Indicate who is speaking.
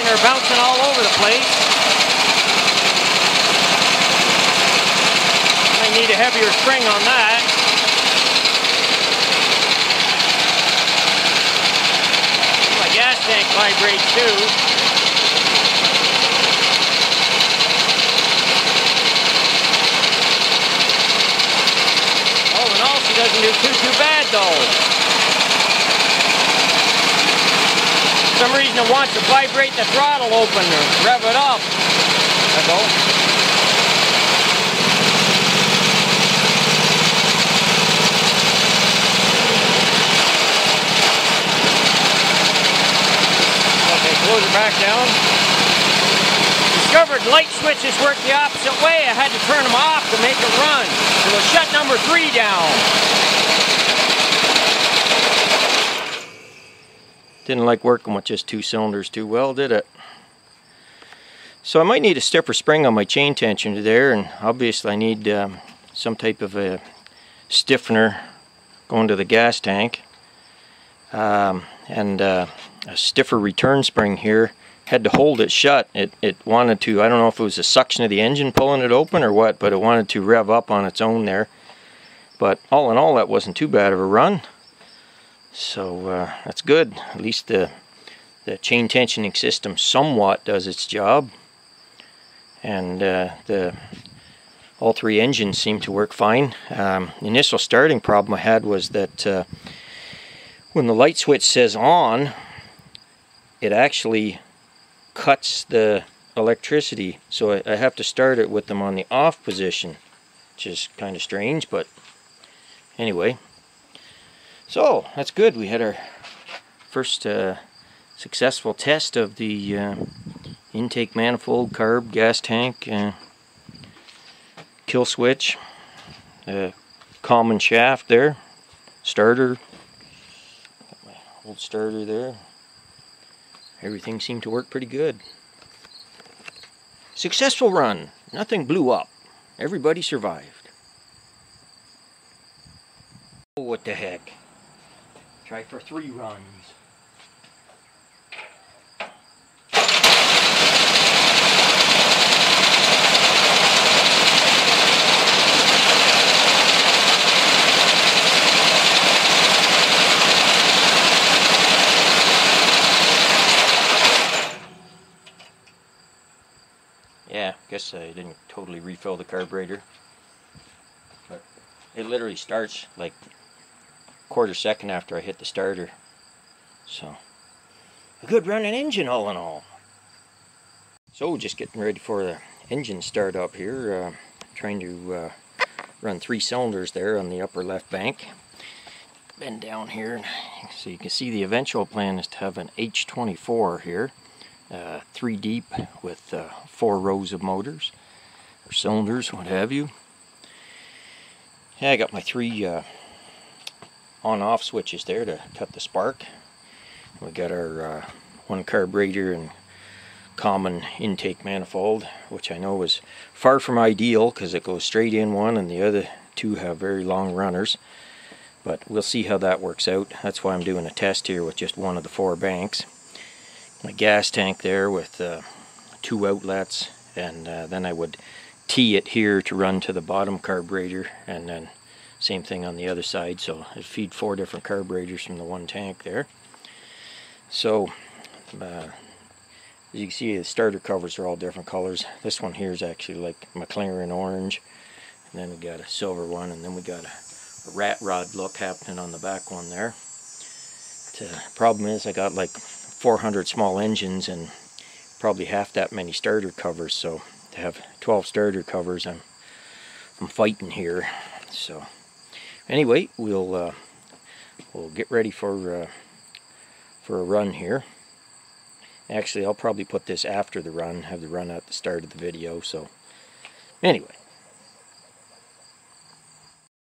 Speaker 1: they're bouncing all over the place. I need a heavier spring on that. My gas tank vibrates too. Oh, and also doesn't do too, too bad though. Some reason it wants to vibrate the throttle open or rev it up. There go. Okay, close it back down discovered light switches work the opposite way. I had to turn them off to make it run. So we'll shut number three down. Didn't like working with just two cylinders too well, did it? So I might need a stiffer spring on my chain tensioner there, and obviously I need um, some type of a stiffener going to the gas tank. Um, and uh, a stiffer return spring here had to hold it shut. It, it wanted to, I don't know if it was the suction of the engine pulling it open or what, but it wanted to rev up on its own there. But all in all, that wasn't too bad of a run. So uh, that's good. At least the, the chain tensioning system somewhat does its job. And uh, the all three engines seem to work fine. Um, the initial starting problem I had was that uh, when the light switch says on, it actually cuts the electricity so I, I, have to start it with them on the off position which is kind of strange but anyway so that's good we had our first uh, successful test of the uh, intake manifold carb gas tank uh, kill switch common shaft there starter old starter there everything seemed to work pretty good. Successful run. Nothing blew up. Everybody survived. Oh, what the heck. Try for three runs. yeah, guess I didn't totally refill the carburetor. But it literally starts like quarter second after I hit the starter. So, a good running engine all in all. So, just getting ready for the engine start up here. Uh, trying to uh, run three cylinders there on the upper left bank. Bend down here so you can see the eventual plan is to have an H24 here uh, three deep with uh, four rows of motors or cylinders, what have you. Yeah, I got my three uh, on-off switches there to cut the spark. We got our uh, one carburetor and common intake manifold, which I know is far from ideal because it goes straight in one and the other two have very long runners. But we'll see how that works out. That's why I'm doing a test here with just one of the four banks my gas tank there with uh, two outlets and uh, then I would tee it here to run to the bottom carburetor and then same thing on the other side so I feed four different carburetors from the one tank there. So uh, as you can see the starter covers are all different colors. This one here is actually like McLaren orange and then we got a silver one and then we got a, a rat rod look happening on the back one there. The problem is I got like 400 small engines and probably half that many starter covers so to have 12 starter covers I'm I'm fighting here so anyway we'll uh, we'll get ready for uh, for a run here. Actually I'll probably put this after the run have the run at the start of the video so anyway